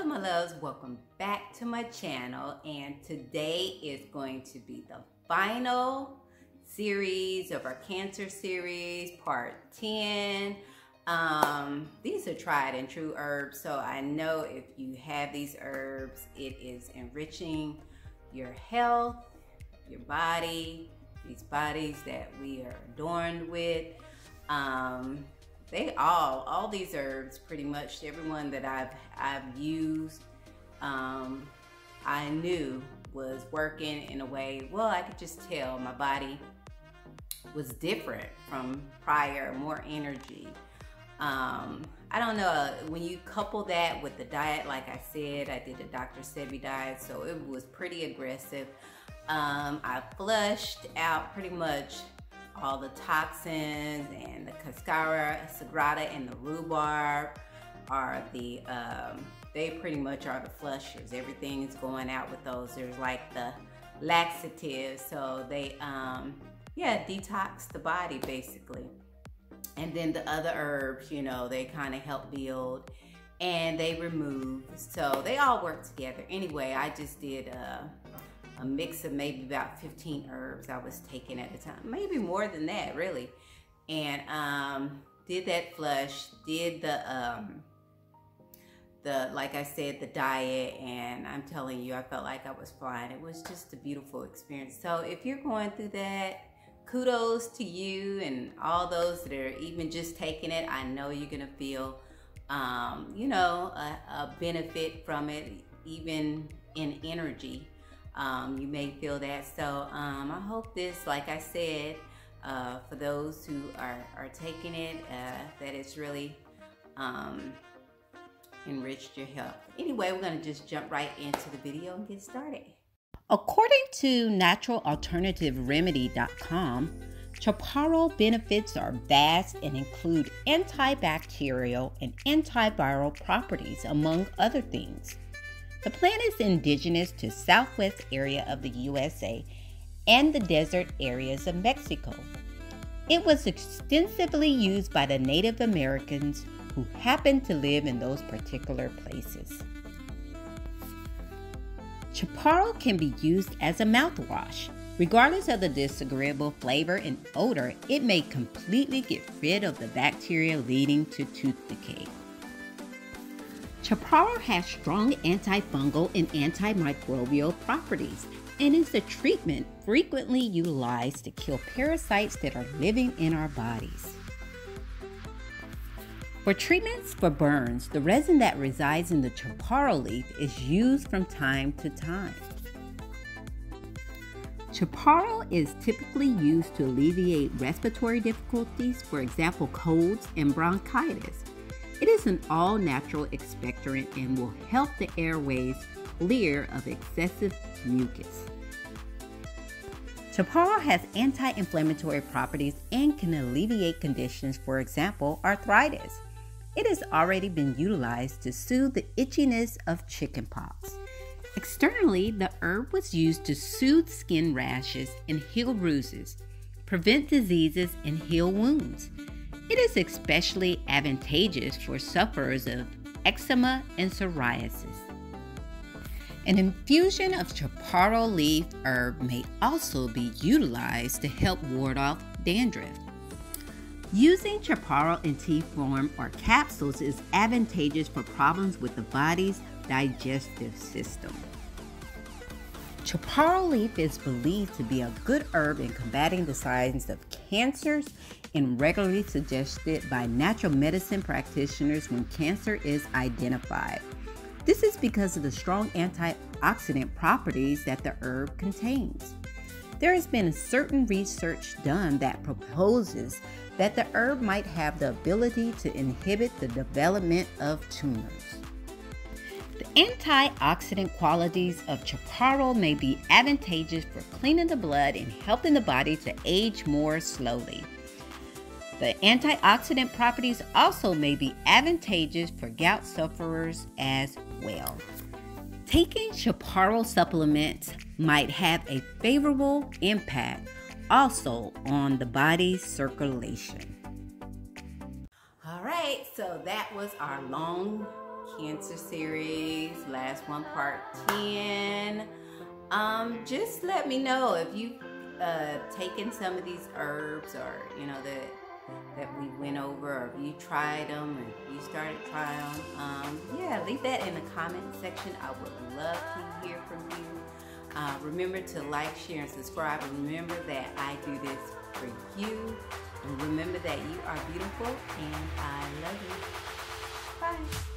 Hello my loves, welcome back to my channel and today is going to be the final series of our cancer series, part 10. Um, these are tried and true herbs, so I know if you have these herbs, it is enriching your health, your body, these bodies that we are adorned with. Um, they all all these herbs pretty much everyone that I've I've used um, I knew was working in a way well I could just tell my body was different from prior more energy um, I don't know when you couple that with the diet like I said I did a Dr. Sebi diet so it was pretty aggressive um, I flushed out pretty much all the toxins and the cascara sagrada and the rhubarb are the um, they pretty much are the flushers everything is going out with those. There's like the laxatives so they um yeah detox the body basically. And then the other herbs you know they kind of help build and they remove. So they all work together. Anyway i just did uh a mix of maybe about 15 herbs I was taking at the time, maybe more than that, really. And um, did that flush, did the um, the like I said, the diet, and I'm telling you, I felt like I was flying. It was just a beautiful experience. So if you're going through that, kudos to you and all those that are even just taking it. I know you're gonna feel, um, you know, a, a benefit from it, even in energy um, you may feel that. So um, I hope this, like I said, uh, for those who are, are taking it, uh, that it's really um, enriched your health. Anyway, we're going to just jump right into the video and get started. According to naturalalternativeremedy.com, Chaparral benefits are vast and include antibacterial and antiviral properties, among other things. The plant is indigenous to southwest area of the USA and the desert areas of Mexico. It was extensively used by the Native Americans who happened to live in those particular places. Chaparral can be used as a mouthwash. Regardless of the disagreeable flavor and odor, it may completely get rid of the bacteria leading to tooth decay. Chaparral has strong antifungal and antimicrobial properties and is a treatment frequently utilized to kill parasites that are living in our bodies. For treatments for burns, the resin that resides in the chaparral leaf is used from time to time. Chaparral is typically used to alleviate respiratory difficulties, for example, colds and bronchitis. It is an all natural expectorant and will help the airways clear of excessive mucus. Chaparral has anti inflammatory properties and can alleviate conditions, for example, arthritis. It has already been utilized to soothe the itchiness of chickenpox. Externally, the herb was used to soothe skin rashes and heal bruises, prevent diseases, and heal wounds. It is especially advantageous for sufferers of eczema and psoriasis. An infusion of chaparral leaf herb may also be utilized to help ward off dandruff. Using chaparral in tea form or capsules is advantageous for problems with the body's digestive system. Chaparral leaf is believed to be a good herb in combating the signs of cancers and regularly suggested by natural medicine practitioners when cancer is identified. This is because of the strong antioxidant properties that the herb contains. There has been certain research done that proposes that the herb might have the ability to inhibit the development of tumors. The antioxidant qualities of chaparral may be advantageous for cleaning the blood and helping the body to age more slowly. The antioxidant properties also may be advantageous for gout sufferers as well. Taking chaparral supplements might have a favorable impact also on the body's circulation. All right, so that was our long cancer series. Last one, part 10. Um, just let me know if you've uh, taken some of these herbs or, you know, that that we went over or if you tried them or you started trying them. Um, yeah, leave that in the comment section. I would love to hear from you. Uh, remember to like, share, and subscribe. Remember that I do this for you. And remember that you are beautiful and I love you. Bye.